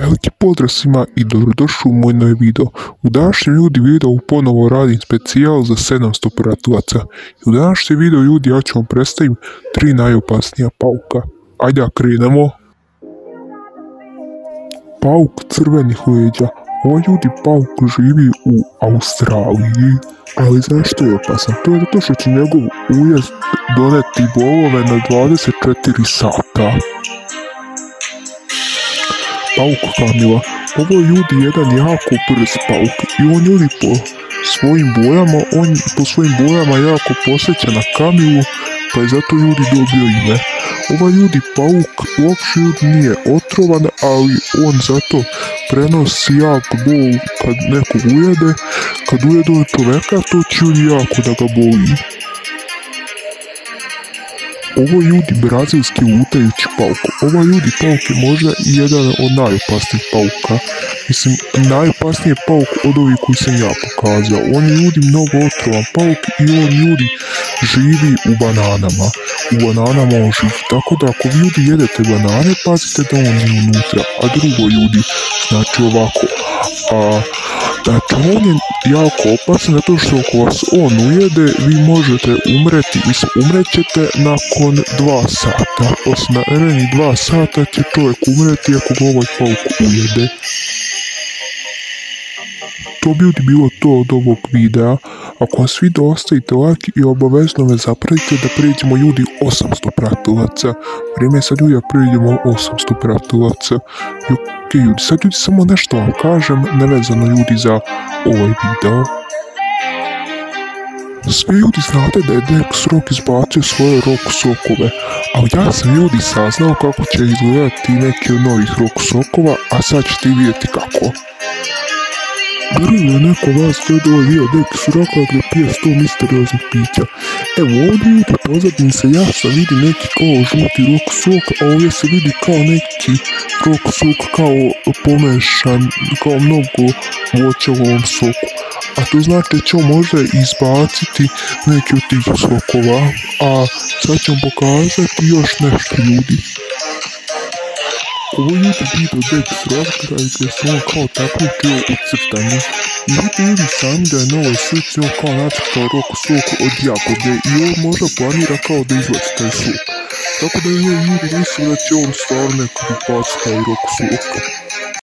Veliki pozdrav svima i dobrodošli u moj novi video. U današnjem ljudi video ponovo radim specijal za 700 pratilaca. I u današnjem video ljudi ja ću vam predstavim tri najopasnija pauka. Ajde da krenemo. Pauk crvenih leđa. Ovaj ljudi pauk živi u Australiji. Ali zašto je opasan? To je zato što će njegov ujezd doneti bolove na 24 sata. Pauk Kamila. Ovo je ljudi jedan jako brz pauk i on ljudi po svojim bojama, on po svojim bojama jako posjeća na Kamilu, pa je zato ljudi dobio ime. Ovaj ljudi pauk uopće nije otrovan, ali on zato prenosi jak bol kad nekog ujede, kad ujede čoveka, to će jako da ga boli. Ovo je ljudi brazilski lutajući pauk. Ovo ljudi pauk je možda i jedan od najopasnijih pauka. Mislim, najopasniji je pauk od ovih koji sam ja pokazao. On je ljudi mnogo otrovan pauk i on ljudi živi u bananama. U bananama on živi. Tako da ako ljudi jedete banane, pazite da on nije unutra. A drugo ljudi, znači ovako. A, on je jako opasan zato što ako vas on ujede, vi možete umreti, mislim, umrećete nakon dva sata. Posle narednih dva sata će čovjek umreti ako ga ovaj pauk ujede. To bi bilo to od ovog videa. Ako vam svi ostavite like i obavezno me zapratite da prijeđemo ljudi 800 pratilaca. Vrijeme je sad ljudi da prijeđemo 800 pratilaca. I ok ljudi, sad ljudi samo nešto vam kažem, nevezano ljudi za ovaj video. Svi ljudi znate da je Dex Rock izbacio svoje rock sokove, ali ja sam ljudi saznao kako će izgledati neki od novih rock sokova, a sad ćete vidjeti kako. Da je neko vas gledao Dex Rocka gdje pije 100 misterioznih pića. Evo ovdje ljudi pozadnji se jasno vidi neki kao žuti rock sok, a ovdje se vidi kao neki rock sok kao pomešan, kao mnogo voća u ovom soku. A to znači ćemo možda izbaciti neki od tih sokova, a sad ćemo pokazati još nešto ljudi. Ovo je YouTube video Dex Rocka gdje se on kao takmičio u crtanju. I vidite ljudi sami da je na ovoj slici on kao nacrtao rock sok od jagode i on možda planira kao da izlači taj sok. Tako da je ljudi mislio da će on stvarno nekako baciti taj rock sok.